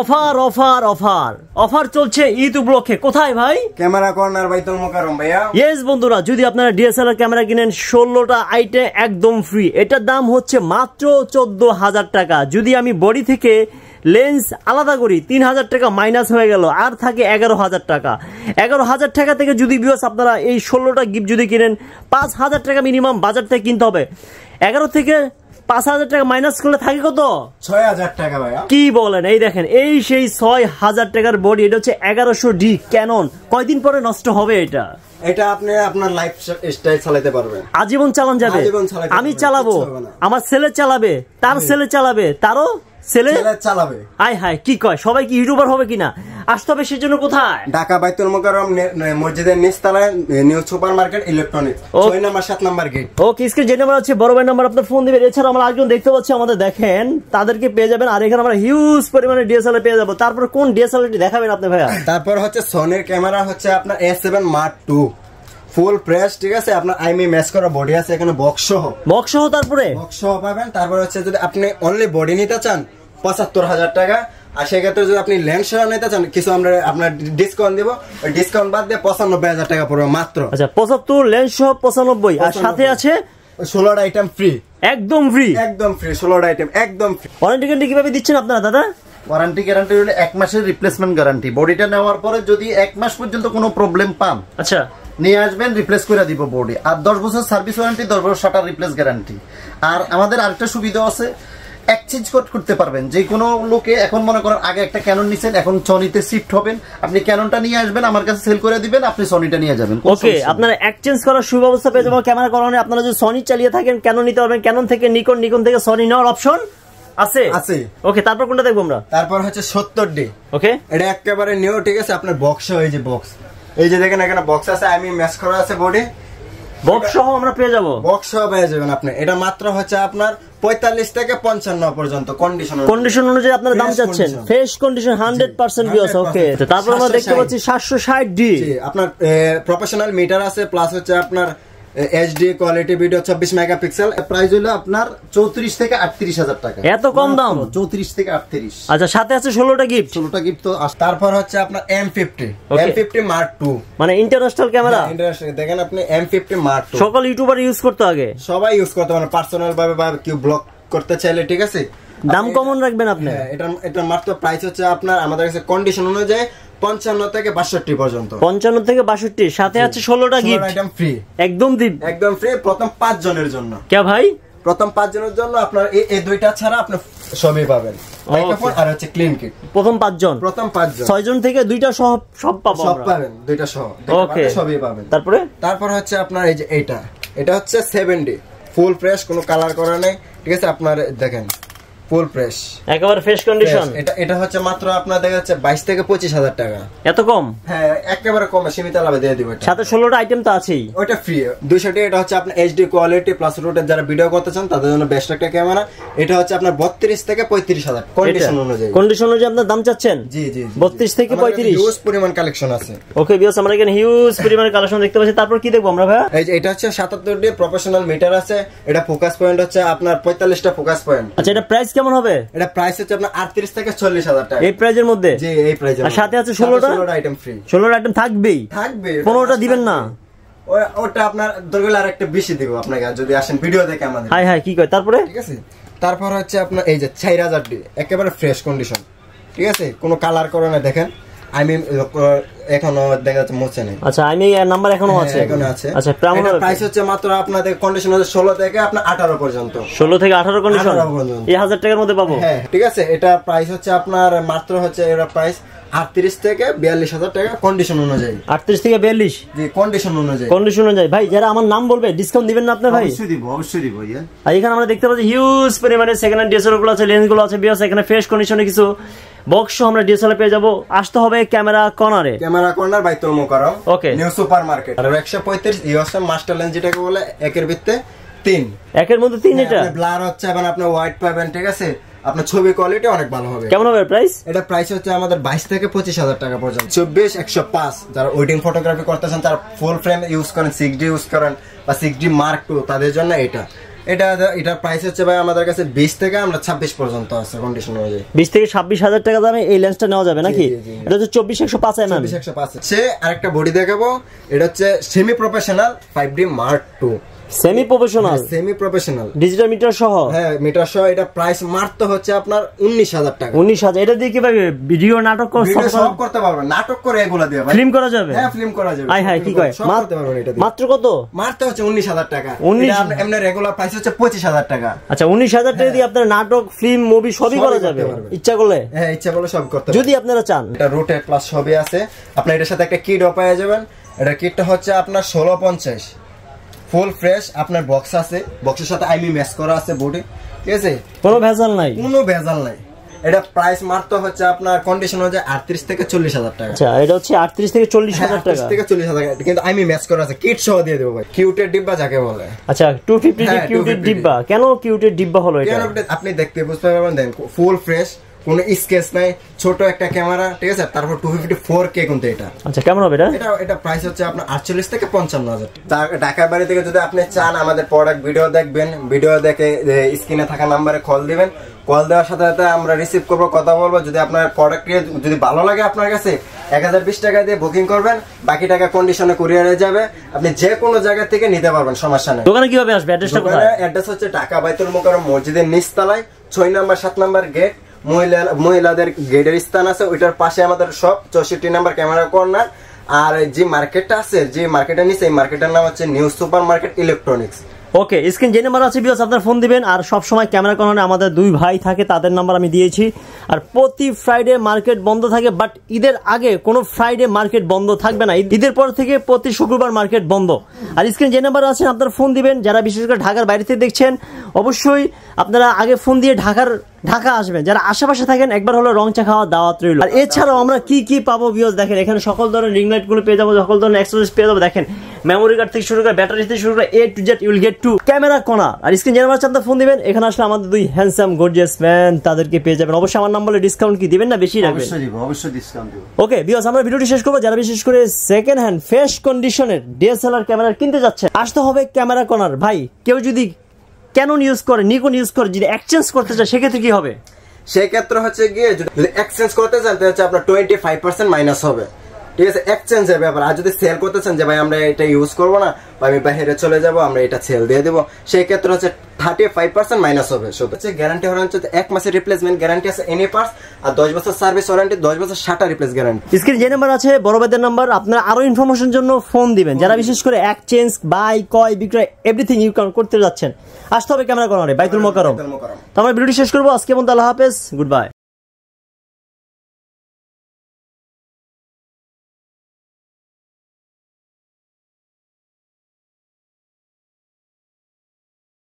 Offer offer offer. Offer চলছে ঈদ উপলক্ষে। কোথায় ভাই? ক্যামেরা কর্নার বাইতুল মোকারম ভাইয়া। ইয়েস বন্ধুরা যদি আপনারা ডিএসএলআর ক্যামেরা কিনেন ষোলোটা আইটে একদম ফ্রি এটার দাম হচ্ছে মাত্র চোদ্দ হাজার টাকা। যদি আমি বডি থেকে লেন্স আলাদা করি তিন হাজার টাকা মাইনাস হয়ে গেল। আর থাকে এগারো হাজার টাকা। এগারো হাজার টাকা থেকে যদি বিয়স আপনারা এই ষোলোটা গিফট যদি কিনেন পাঁচ হাজার টাকা মিনিমাম বাজার থেকে কিনতে হবে। এগারো থেকে পাঁচ হাজার টাকা মাইনাস করলে থাকে কত? ছয় হাজার টাকা ভাইয়া। কি বলেন? এই দেখেন এই সেই ছয় হাজার টাকার বডি এটা হচ্ছে এগারোশো ডি ক্যানন কয়দিন পরে নষ্ট হবে এটা? এটা আপনি আপনার লাইফ স্টাইল চালাতে পারবেন। আজীবন চালান যাবে। আমি চালাবো। আমার ছেলে চালাবে তার ছেলে চালাবে তারও ছেলে? চালাবে। আয় হায় কি কয়? সবাই কি ইউটিউবার হবে কিনা? আসতে হবে সেজন্য কোথায়? ঢাকা বাইতুল নে- মসজিদের নিচতলায় নিউ সুপার মার্কেট ইলেকট্রনিক্স। ছয় নাম্বার সাত নাম্বার গেট ওকে স্ক্রিন যে নাম্বার আছে বড় ভাই নাম্বার আপনার ফোন দিবেন। এছাড়া আমরা আরেকজন দেখতে পাচ্ছি আমাদের দেখেন তাদেরকে পেয়ে যাবেন। আর এখানে আমরা হিউজ পরিমাণে ডিএসএলআর পেয়ে যাব। তারপর কোন ডিএসএলআরটি দেখাবেন আপনি ভাইয়া? তারপর হচ্ছে সোনির ক্যামেরা হচ্ছে আপনার S seven mark two full fresh ঠিক আছে? আপনার আইমি ম্যাচ করা বডি আছে এখানে বক্স সহ। বক্স সহ তারপরে? বক্স সহ পাবেন। তারপর হচ্ছে যদি আপনি অনলি বডি নিতে চান পঁচাত্তর হাজার টাকা। আর সেক্ষেত্রে যদি আপনি লেন্স সহ নিতে চান কিছু আমরা আপনার ডিসকাউন্ট দিব। ওই ডিসকাউন্ট বাদ দিয়ে পঁচানব্বই হাজার টাকা পড়বে মাত্র। আচ্ছা পঁচাত্তর লেন্স সহ পঁচানব্বই। আর সাথে আছে? ষোলোটা আইটেম ফ্রি একদম ফ্রি একদম ফ্রি ষোলোটা আইটেম একদম ফ্রি ওয়ারেন্টি গ্যারান্টি কীভাবে দিচ্ছেন আপনারা দাদা? ওয়ারেন্টি গ্যারান্টি হলো এক মাসের রিপ্লেসমেন্ট গ্যারান্টি বডিটা নেওয়ার পরে যদি এক মাস পর্যন্ত কোনো প্রবলেম পান আচ্ছা। নিয়ে আসবেন রিপ্লেস করে দিব বডি আর দশ বছর সার্ভিস ওয়ারেন্টি দশ বছর শাটার রিপ্লেস গ্যারান্টি আর আমাদের আরেকটা সুবিধা আছে এক্সচেঞ্জ করতে পারবেন। যে কোনো লোকে এখন মনে করেন আগে একটা ক্যানন নিছেন এখন সনিতে শিফট হবেন। আপনি ক্যাননটা নিয়ে আসবেন আমার কাছে সেল করে দিবেন আপনি সনিটা নিয়ে যাবেন। ওকে। আপনারা এক্সচেঞ্জ করার সুব্যবস্থা পেয়ে যাবেন ক্যামেরা করানো আপনারা যদি সনি চালিয়ে থাকেন কেন নিতে পারবেন। ক্যানন থেকে নিকন নিকন থেকে সনি নেওয়ার অপশন আছে? আছে। ওকে তারপর কোনটা দেখব আমরা? তারপর হচ্ছে সত্তর ডে ওকে এটা একেবারে নিউ ঠিক আছে? আপনার বক্স এই যে বক্স এই যে দেখেন এখানে বক্স আছে আমি ম্যাচ করা আছে বডি বক্স সহ আমরা পেয়ে যাব। বক্স সহ পেয়ে যাবেন আপনি। এটা মাত্র হচ্ছে আপনার পঁয়তাল্লিশ থেকে পঞ্চান্ন পর্যন্ত কন্ডিশন কন্ডিশন অনুযায়ী আপনার দাম চাচ্ছেন। ফ্রেশ কন্ডিশন হান্ড্রেড পার্সেন্ট বিয়স 100% ওকে তারপর আমরা দেখতে পাচ্ছি সাতশো ষাট ডি আপনার প্রফেশনাল মিটার আছে প্লাস হচ্ছে আপনার এইচডি কোয়ালিটি ভিডিও চব্বিশ মেগাপিক্সেল প্রাইস হলো আপনার চৌত্রিশ থেকে আটত্রিশ হাজার টাকা। এত কম দাম? চৌত্রিশ থেকে আটত্রিশ। আচ্ছা সাথে আছে ষোলোটা গিফট ষোলোটা গিফট তো তারপর হচ্ছে আপনার M fifty Okay. M fifty mark two মানে ইন্টারন্যাশনাল ক্যামেরা দেখেন আপনি এম ফিফটি মার্ক টু সকল ইউটিউবার ইউজ করতে আগে? সবাই ইউজ করতে পারেন পার্সোনাল ভাবে বা কেউ ব্লগ করতে চাইলে ঠিক আছে? দাম কমন রাখবেন আপনি? হ্যাঁ, এটা এটা মাত্র প্রাইস হচ্ছে আপনার আমাদের কাছে কন্ডিশন অনুযায়ী পঞ্চান্ন থেকে বাষট্টি পর্যন্ত। পঞ্চান্ন থেকে বাষট্টি সাথে আছে ষোলোটা গিফট আইটেম ফ্রি একদম দিন একদম ফ্রি প্রথম পাঁচ জনের জন্য। কে ভাই? প্রথম পাঁচ জনের জন্য আপনার এই দুইটা ছাড়া আপনি সবই পাবেন। মাইক্রোফোন আর হচ্ছে ক্লিন কিট প্রথম পাঁচজন প্রথম ছয়জন থেকে দুইটা সহ সব পাবো সব পাবেন দুইটা সহ। ওকে সবই পাবেন। তারপরে? তারপর হচ্ছে আপনার এই যে এইটা। এটা হচ্ছে সেভেন ডি ফুল ফ্রেশ কোনো কালার করা নেই। ঠিক আছে আপনার দেখেন। Full fresh. একেবারে ফ্রেশ কন্ডিশন এটা এটা হচ্ছে মাত্র আপনার দেখা যাচ্ছে বাইশ থেকে পঁচিশ হাজার টাকা। এত কম? হ্যাঁ একেবারে কমে সীমিত লাভে দিয়ে দিব এটা। সাথে ষোলোটা আইটেম তো আছেই। ওইটা ফ্রি দুইশোটি এটা হচ্ছে আপনার এইচডি কোয়ালিটি প্লাস রুটের যারা ভিডিও করতে চান তাদের জন্য বেস্ট একটা ক্যামেরা এটা হচ্ছে আপনার বত্রিশ থেকে পঁয়ত্রিশ হাজার কন্ডিশন অনুযায়ী। কন্ডিশন অনুযায়ী আপনার দাম চাচ্ছেন? জি জি জি, বত্রিশ জি। থেকে আমাদের কাছে পঁয়ত্রিশ? huge পরিমাণ কালেকশন আছে। ওকে বিয়স আমরা এখানে হিউজ পরিমাণ কালেকশন দেখতে পাচ্ছি। তারপর কি দেখব আমরা ভাই এই যে এটা হচ্ছে সাতাত্তর ডি প্রফেশনাল মিটার আছে। এটা ফোকাস পয়েন্ট হচ্ছে আপনার পঁয়তাল্লিশটা ফোকাস পয়েন্ট আচ্ছা এটা প্রাইস কেমন হবে? এটা প্রাইস হচ্ছে আপনার আটত্রিশ থেকে চল্লিশ হাজার টাকা। এই প্রাইজের মধ্যে? জি এই প্রাইজের আর সাথে আছে 16টা? ষোলোটা আইটেম ফ্রি ষোলোটা আইটেম থাকবেই। থাকবে পনেরোটা দিবেন না? ওটা আপনার দরকার আর একটা বেশি দিব আপনাকে যদি আসেন ভিডিও দেখে আমাদের। হাই হাই কি কয় তারপরে? ঠিক আছে? তারপর হচ্ছে আপনার এই যে চার হাজার ডি একেবারে ফ্রেশ কন্ডিশন ঠিক আছে? কোনো কালার করে না দেখেন। আমি এখনও দেখা যাচ্ছে মোছে নেই। আচ্ছা আমি নাম্বার এখনও আছে? হ্যাঁ, এখনও আছে। আচ্ছা কেমন প্রাইস হচ্ছে মাত্র আপনাদের কন্ডিশন হচ্ছে ষোলো থেকে আপনার আঠারো পর্যন্ত। ষোলো থেকে আঠারো কন্ডিশন 18 পর্যন্ত। এই হাজার টাকার মধ্যে পাবো? হ্যাঁ ঠিক আছে? এটা প্রাইস হচ্ছে আপনার মাত্র হচ্ছে এর প্রাইস আটত্রিশ থেকে বিয়াল্লিশ হাজার টাকা কন্ডিশন অনুযায়ী। আটত্রিশ থেকে বিয়াল্লিশ? জি কন্ডিশন অনুযায়ী। কন্ডিশন অনুযায়ী। ভাই যারা আমার নাম বলবে ডিসকাউন্ট দিবেন না আপনি ভাই? অবশ্যই দিব অবশ্যই দিব ইয়া আর এখানে আমরা দেখতে পাচ্ছি হিউজ পরিমাণে সেকেন্ড হ্যান্ড ডিএসএলআরগুলো আছে লেন্সগুলো আছে বিয়াস এখানে ফ্রেশ কন্ডিশনে কিছু বক্স আমরা ডিএসএলআর পেয়ে যাব। আসতে হবে ক্যামেরা কর্নারে camera corner Baitul Mukarram Okay. New super market আর একশো পঁয়ত্রিশ ইউএসএ মাস্টার লেন্স যেটাকে বলে একের ভিত্তে তিন। একের মধ্যে তিন এটা? ব্লার হচ্ছে এবং আপনার হোয়াইট পাবেন ঠিক আছে? আপনার ছবি কোয়ালিটি অনেক ভালো হবে। কেমন হবে প্রাইস এটা প্রাইস হচ্ছে আমাদের বাইশ থেকে পঁচিশ হাজার টাকা পর্যন্ত। চব্বিশ একশো পাঁচ। যারা ওয়েডিং ফটোগ্রাফি করতেছেন তারা ফুল ফ্রেম ইউজ করেন সিক্স ডি ইউজ করেন বা সিক্স ডি মার্ক টু তাদের জন্য এটা। এটা এটার প্রাইস হচ্ছে ভাই আমাদের কাছে বিশ থেকে আমরা ছাব্বিশ পর্যন্ত আছে কন্ডিশন অনুযায়ী। বিশ থেকে ছাব্বিশ হাজার টাকা দামে এই লেন্সটা নেওয়া যাবে নাকি। এটা হচ্ছে চব্বিশ একশো পাঁচ এম এম চব্বিশ একশো পাঁচ। সে আরেকটা বডি দেখাবো। এটা হচ্ছে semi professional five D mark two semi professional semi professional digital meter সহ? হ্যাঁ মিটার সহ এটা প্রাইস মারতে হচ্ছে আপনার উনিশ হাজার টাকা। উনিশ হাজার। এটা দিয়ে কীভাবে ভিডিও নাটক সব করতে পারবেন নাটক করে এগুলা দিয়ে ভাই। ফিল্ম করা যাবে? হ্যাঁ ফিল্ম করা যাবে। আয় হায় কি কয়? সব করতে পারবেন এটা দিয়ে। মাত্র কত? মারতে হচ্ছে উনিশ হাজার টাকা। 19,000 এটা এমনি রেগুলার প্রাইস হচ্ছে পঁচিশ হাজার টাকা। আচ্ছা উনিশ হাজার টাকা দিয়ে আপনার নাটক ফিল্ম মুভি সবই করা যাবে? ইচ্ছা করলে? হ্যাঁ ইচ্ছা করলে সব করতে যদি আপনারা চান। এটা রুটের প্লাস সবই আছে। আপনার এটার সাথে একটা কিট পেয়ে যাবেন। এটা কিটটা হচ্ছে আপনার ষোলো পঞ্চাশ। ফুল ফ্রেশ আপনার বক্স আছে। বক্সের সাথে আইমি ম্যাচ করা আছে বোর্ডে ঠিক আছে? কোনো ভেজাল নাই। কোনো ভেজাল নাই। এটা প্রাইস মারতে হচ্ছে আপনার কন্ডিশন হচ্ছে আটত্রিশ থেকে চল্লিশ হাজার টাকা। আচ্ছা এটা হচ্ছে আটত্রিশ থেকে চল্লিশ হ্যাঁ, হাজার 38 টাকা। থেকে চল্লিশ হাজার টাকা। কিন্তু আমি ম্যাচ করা আছে। কিট সহ দিয়ে দেবো ভাই। কিউটের ডিব্বা যাকে বলে। আচ্ছা টু ফিফটি হ্যাঁ, কিউটের ডিব্বা। কেন কিউটের ডিব্বা হলো এটা? আপনি দেখতে বুঝতে পারবেন দেন ফুল ফ্রেশ কোনো স্কেচ নাই ছোট একটা ক্যামেরা ঠিক আছে? তারপর টু ফিফটি ফোর কে কিন্তু এটা। আচ্ছা কেমন হবে এটা? এটা এটা প্রাইস হচ্ছে আপনার আটচল্লিশ থেকে পঞ্চান্ন হাজার। ঢাকার বাড়ি থেকে যদি আপনি চান আমাদের প্রোডাক্ট ভিডিও দেখবেন ভিডিও দেখে স্ক্রিনে থাকা নাম্বারে কল দিবেন। কল দেওয়ার সাথে সাথে আমরা রিসিভ করব কথা বলব। যদি আপনার প্রোডাক্ট যদি ভালো লাগে আপনার কাছে এক হাজার বিশ টাকা দিয়ে বুকিং করবেন বাকি টাকা কন্ডিশনে কুরিয়ারে যাবে। আপনি যে কোনো জায়গা থেকে নিতে পারবেন সমস্যা নেই। দোকানে কীভাবে আসবে? অ্যাড্রেসটা কোথায়? অ্যাড্রেস হচ্ছে ঢাকা বাইতুল মোকাররম মসজিদের নিচতলায় ছয় নাম্বার সাত নাম্বার গেট মহিলা, মহিলাদের গেটের স্থান আছে, ওইটার পাশে আমাদের সব চৌষট্টি নাম্বার ক্যামেরা কর্নার আর যে মার্কেটটা আছে, যে মার্কেটের নিচে, এই মার্কেটের নাম হচ্ছে new super market electronics okay screen যে নাম্বার আছে বিকজ আপনার ফোন দিবেন, আর সব সময় ক্যামেরা কর্নারে আমাদের দুই ভাই থাকে, তাদের নাম্বার আমি দিয়েছি। আর প্রতি ফ্রাইডে মার্কেট বন্ধ থাকে বাট ঈদের আগে কোনো ফ্রাইডে মার্কেট বন্ধ থাকবে না। ঈদের পর থেকে প্রতি শুক্রবার মার্কেট বন্ধ। আর স্ক্রিন যে নাম্বার আছেন আপনার ফোন দিবেন, যারা বিশেষ করে ঢাকার বাইরে থেকে দেখছেন, অবশ্যই আপনারা আগে ফোন দিয়ে ঢাকার ঢাকা আসবেন। যারা আশেপাশে থাকেন একবার হলো রং চা খাওয়া দাওয়াত রইল। আর এছাড়াও আমরা কি কি পাবো বিয়স দেখেন এখানে সকল ধরনের রিং লাইটগুলো পেয়ে যাব সকল ধরনের এক্সেসরিজ পেয়ে যাব। দেখেন মেমোরি কার্ড থেকে শুরু করে ব্যাটারি থেকে শুরু করে এ টু জেড ইউল গেট টু ক্যামেরা কোনা আর স্ক্রিন জেনারেল চান্তা ফোন দিবেন এখানে আসলে আমাদের দুই হ্যান্ডসাম গর্জিয়াস ম্যান তাদেরকে পেয়ে যাবেন। অবশ্যই আমার নাম বলে ডিসকাউন্ট কি দিবেন না বেশি রাখবেন? অবশ্যই দিব অবশ্যই ডিসকাউন্ট দিব। ওকে বিকজ আমরা ভিডিওটি শেষ করব। যারা বিশেষ করে সেকেন্ড হ্যান্ড ফ্রেশ কন্ডিশনের ডিএসএলআর ক্যামেরা কিনতে যাচ্ছে আসতে হবে ক্যামেরা কোনার ভাই কেউ যদি ক্যানন ইউজ করে নিকন ইউজ করে, যদি এক্সচেঞ্জ করতে চায়, সেক্ষেত্রে কি হবে? সেক্ষেত্রে হচ্ছে গিয়ে যদি এক্সচেঞ্জ করতে চান, তাহলে হচ্ছে আপনার টোয়েন্টি ফাইভ পার্সেন্ট মাইনাস হবে। ঠিক আছে এক্সচেঞ্জের ব্যাপার। আর যদি সেল করতে চান যে ভাই আমরা এটা ইউজ করব না বা আমি বাইরে চলে যাব আমরা এটা সেল দিয়ে দেবো সেই ক্ষেত্রে হচ্ছে থার্টি ফাইভ পার্সেন্ট মাইনাস হবে শুধু হচ্ছে গ্যারান্টি হচ্ছে এক মাসের রিপ্লেসমেন্ট গ্যারান্টি আছে এনি পার্স আর দশ বছর সার্ভিস ওয়ারেন্টি দশ বছর সাটা রিপ্লেস গ্যারান্টি স্ক্রিন যে নাম্বার আছে বড় ভাইদের নাম্বার আপনারা আরও ইনফরমেশন জন্য ফোন দিবেন। যারা বিশেষ করে এক্সচেঞ্জ বাই কয় বিক্রয় এভরিথিং ইউ করতে যাচ্ছেন আসতে হবে ক্যামেরা কর্নারে বাইতুল মোকারম তো আমরা ভিডিওটি শেষ করব। আজকে মতো আল্লাহ হাফেজ গুড বাই